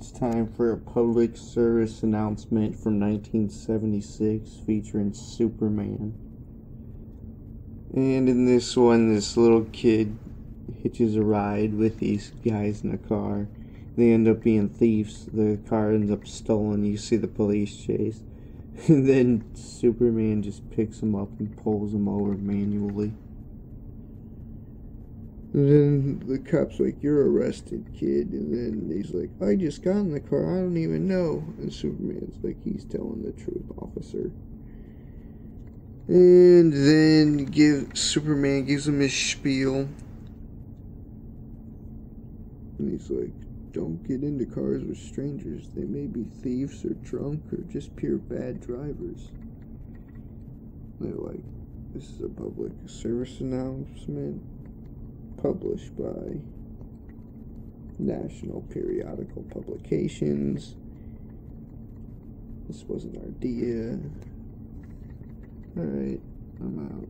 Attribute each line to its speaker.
Speaker 1: It's time for a public service announcement from 1976 featuring Superman. And in this one, this little kid hitches a ride with these guys in a car. They end up being thieves. The car ends up stolen. You see the police chase. And then Superman just picks him up and pulls him over manually. And then the cop's like, You're arrested, kid. And then he's like, I just got in the car. I don't even know. And Superman's like, He's telling the truth, officer. And then give Superman gives him his spiel. And he's like, Don't get into cars with strangers. They may be thieves or drunk or just pure bad drivers. They're like, This is a public service announcement published by National Periodical Publications. This wasn't our idea. Alright, I'm out.